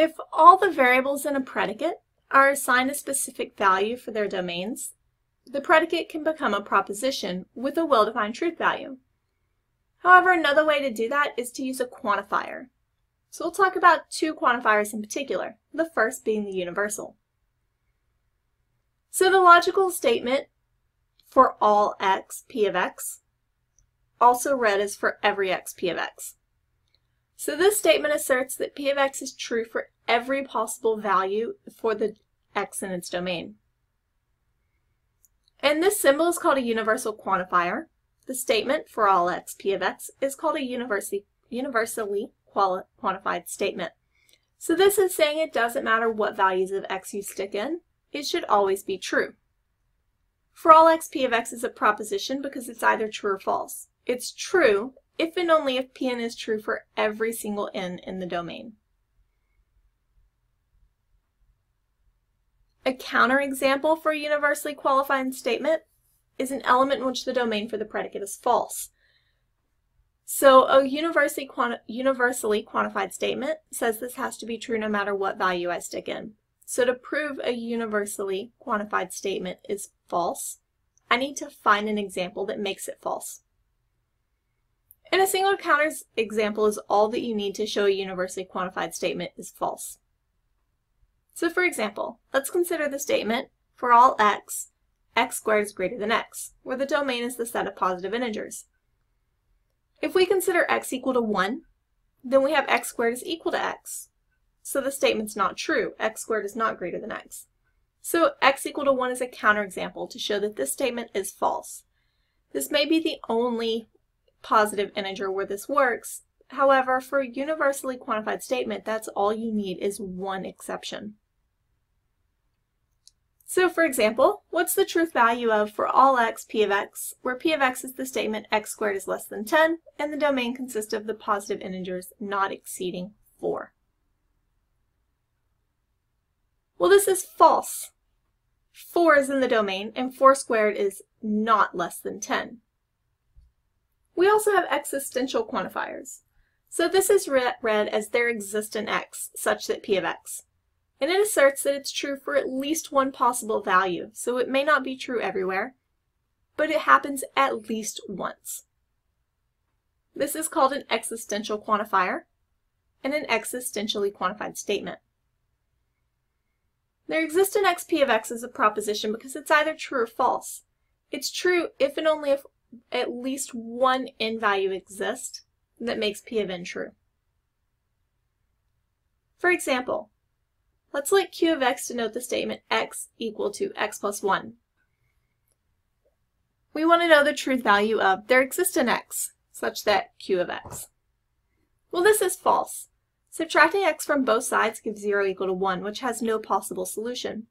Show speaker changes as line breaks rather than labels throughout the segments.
If all the variables in a predicate are assigned a specific value for their domains, the predicate can become a proposition with a well-defined truth value. However, another way to do that is to use a quantifier. So we'll talk about two quantifiers in particular, the first being the universal. So the logical statement for all x p of x, also read as for every x p of x. So this statement asserts that p of x is true for every possible value for the x in its domain. And this symbol is called a universal quantifier. The statement for all x p of x is called a universally, quantified statement. So this is saying it doesn't matter what values of x you stick in, it should always be true. For all x p of x is a proposition because it's either true or false. It's true if and only if Pn is true for every single n in the domain. A counterexample for a universally qualifying statement is an element in which the domain for the predicate is false. So a universally, quanti universally quantified statement says this has to be true no matter what value I stick in. So to prove a universally quantified statement is false, I need to find an example that makes it false. And a single counter example is all that you need to show a universally quantified statement is false. So for example, let's consider the statement, for all x, x squared is greater than x, where the domain is the set of positive integers. If we consider x equal to 1, then we have x squared is equal to x. So the statement's not true. x squared is not greater than x. So x equal to 1 is a counterexample to show that this statement is false. This may be the only positive integer where this works. However, for a universally quantified statement, that's all you need is one exception. So for example, what's the truth value of for all x p of x, where p of x is the statement x squared is less than 10, and the domain consists of the positive integers not exceeding 4? Well, this is false. 4 is in the domain, and 4 squared is not less than 10. We also have existential quantifiers. So this is re read as there exists an x, such that p of x. And it asserts that it's true for at least one possible value, so it may not be true everywhere, but it happens at least once. This is called an existential quantifier and an existentially quantified statement. There exists an xp of x as a proposition because it's either true or false. It's true if and only if at least one n value exists that makes p of n true. For example, let's let q of x denote the statement x equal to x plus 1. We want to know the truth value of there exists an x, such that q of x. Well, this is false. Subtracting x from both sides gives 0 equal to 1, which has no possible solution.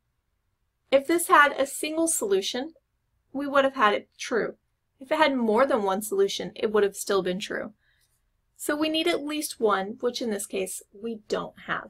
If this had a single solution, we would have had it true. If it had more than one solution, it would have still been true. So we need at least one, which in this case we don't have.